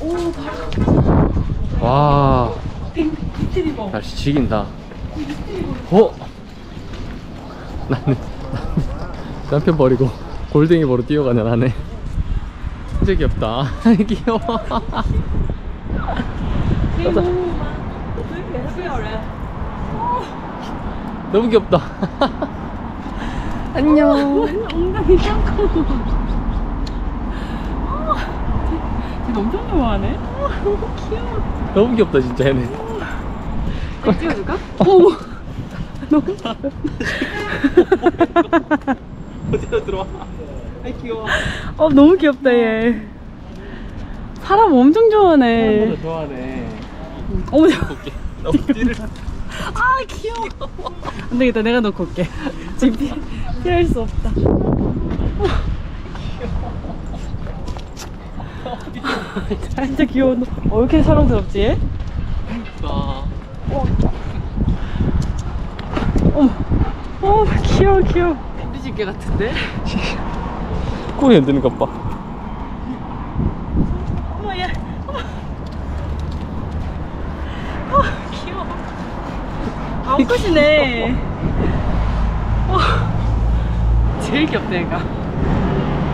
오 바로 와. 빅트리 버. 날씨 지긴다. 어? 나는 남편 버리고 골뱅이 보러 뛰어가네 나네 진짜 귀엽다. 귀여워. 가자. 너무 귀엽다. 안녕. 엉덩이 짱 커 엄청 좋아하네. 너무 귀여워 너무 귀엽다 진짜 얘네. 꼭 찍어줄까? 오. 너무 어디로 들어와? 아이 귀여워. 어 너무 귀엽다 얘. 사람 엄청 좋아하네. 좋아하네. 어머 볼게. 너무 뒤를 아 귀여워. 안 되겠다. 내가 놓고 올게. 지금 피, 피할 수 없다 진짜 귀여워 어, 왜 이렇게 사랑스럽지? 얘? 아, 어머 어 귀여워 귀여워. 빈디집게 같은데? 꼬리 흔드는 것봐 어머 얘. 어머 어 귀여워. 아 옷컷이네. 어. 제일 귀엽다 얘가.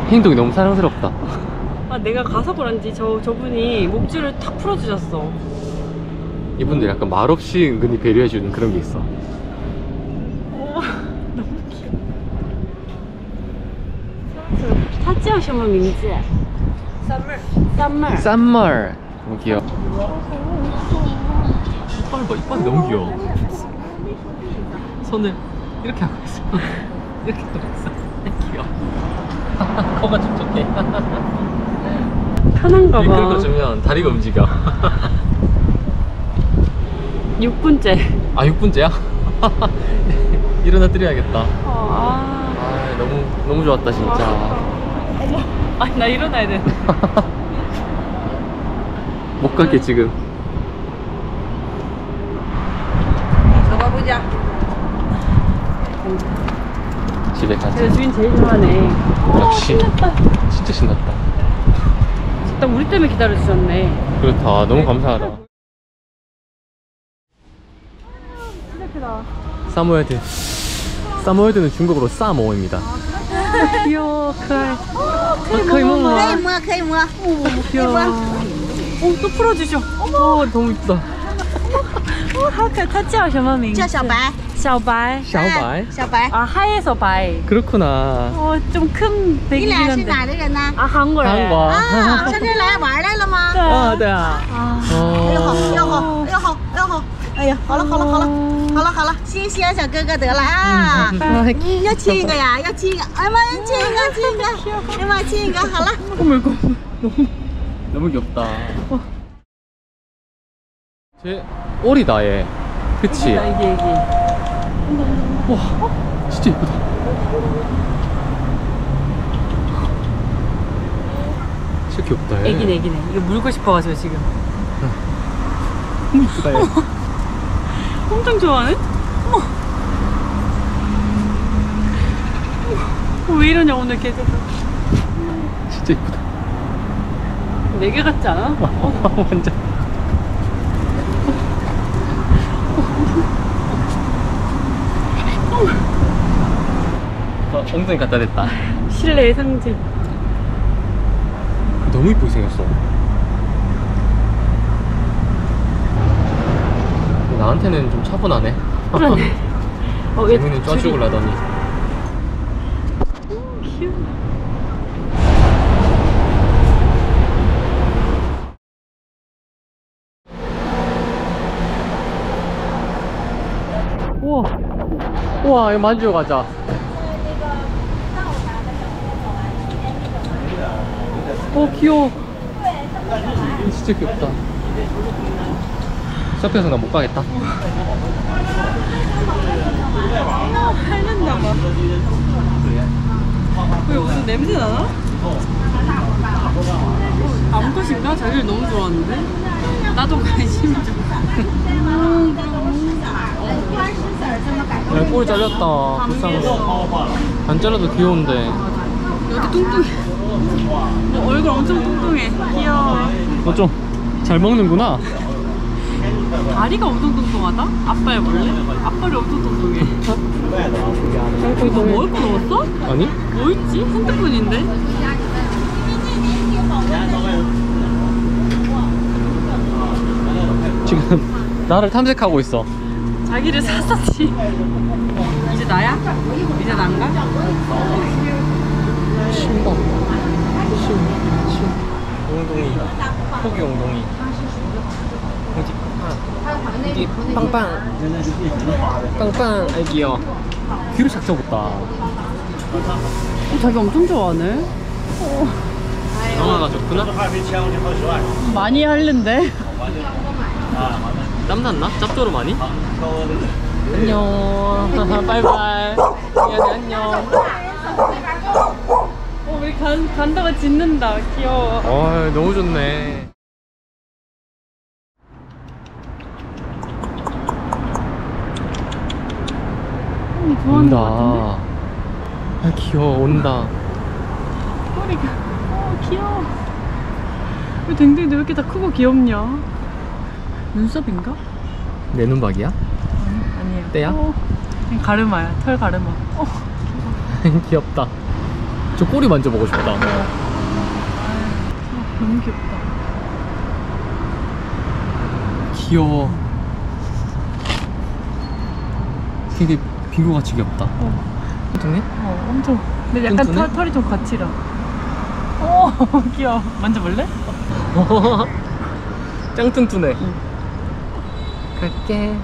행동이 너무 사랑스럽다 아 내가 가서 그런지 저, 저분이 목줄을 탁 풀어주셨어 이분들 약간 말없이 은근히 배려해주는 그런 게 있어 어, 너무 귀여워 他叫什么名字 Summer Summer 쌈말 너무 귀여워 이빨 봐 이빨 너무 귀여워 손을 이렇게 하고 있어 이렇게 하고 있어 귀여워 코가 촉촉해 편한가 이봐 긁어 주면 다리가 움직여. 6분째. 아 6분째야? 일어나 드려야겠다. 아, 아 너무 너무 좋았다 진짜. 아니 나 일어나야 돼. 못 갈게 지금. 집에 가자. 제 주인 제일 좋아하네. 역시. 신났다. 진짜 신났다 딱 우리 때문에 기다려주셨네. 그렇다. 너무 네. 감사하다. 진짜 크다 사모예드 사모예드는 중국어로 싸모입니다. 아, 귀여워 크알 어, 크이 어, 뭐야? 크이 뭐야 귀여워. 오, 어, 또 풀어주셔. 어머 오, 너무 이쁘다. 好可他叫什么名字叫小白，小白小白小白。 아 하얘서 발 그렇구나 어, 좀 큰 你 백이긴 俩是 한데 哪儿的人呢？ 아 한국에 한국 啊，上这儿来玩来了吗？ 아, 对啊 아, 哎呦好，哎呦好， 어. 哎呦好，哎呦好，哎呀，好了好了好了，好了好了，谢谢小哥哥得了啊。嗯，要亲一个呀，要亲一个，哎呀妈呀，亲一个亲一个，哎呀妈亲一个，好了。 어머 이거 너무 귀엽다 제 오리다 얘. 그치? 이게 이게 와 진짜 이쁘다. 진짜 귀엽다 얘. 애기네 애기네. 이거 물고 싶어가지고 지금. 너무 이쁘다 얘. 엄청 좋아하네? 왜 이러냐 오늘 계속 진짜 이쁘다. 네개 같지 않아? 어, 완전 엉덩이 갖다 댔다. 실내의 상징. 너무 이쁘게 생겼어. 나한테는 좀 차분하네. 그러네. 어, 줄이- 쪄죽을 하더니. 귀여워. 우와. 우와 이거 만지러 가자 어 귀여워. 진짜 귀엽다. 샵에서 나 못 가겠다. 핥는다 봐왜 무슨 냄새 나나? 아무것인가? 자기를 너무 좋아하는데? 나도 관심이 좀. 야, 꼬리 잘렸다. 불쌍해. 안 잘라도 귀여운데 여기 뚱뚱해 너 얼굴 엄청 뚱뚱해 귀여워 너 좀 잘 먹는구나. 다리가 엄청 뚱뚱하다? 아빠 해볼래? 앞발이 엄청 뚱뚱해. 너 먹을 거 넣었어? 아니? 뭐 있지? 핸드폰인데? 지금 나를 탐색하고 있어. 자기를 샀었지. 이제 나야? 이제 난가? 신발. 신, 신. 웅동이. 포기 웅동이. 어디? 아, 어디? 빵빵. 빵빵. 귀를 싹 접었다. 어, 자기 엄청 좋아하네. 영화가 좋구나. 많이 할는데? 땀났나? 짭조름 많이? 안녕. 바이바이. 안녕. 어, 우리 간, 간다가 짖는다. 귀여워. 어, 너무 좋네. 좋아하는 같은데? 아, 귀여워. 온다. 꼬리가. 어, 귀여워. 왜 댕댕이도 왜 이렇게 다 크고 귀엽냐? 눈썹인가? 내 눈박이야? 아니, 아니에요. 떼야? 어, 가르마야. 털 가르마. 어, 귀엽다. 저 꼬리 만져보고 싶다. 너무 귀엽다. 귀여워. 되게 빙고같이 귀엽다. 어. 뚱뚱해? 어, 엄청. 근데 약간? 털, 털이 좀 거칠어. 어, 귀여워. 만져볼래? 짱 튼튼해. 갈게.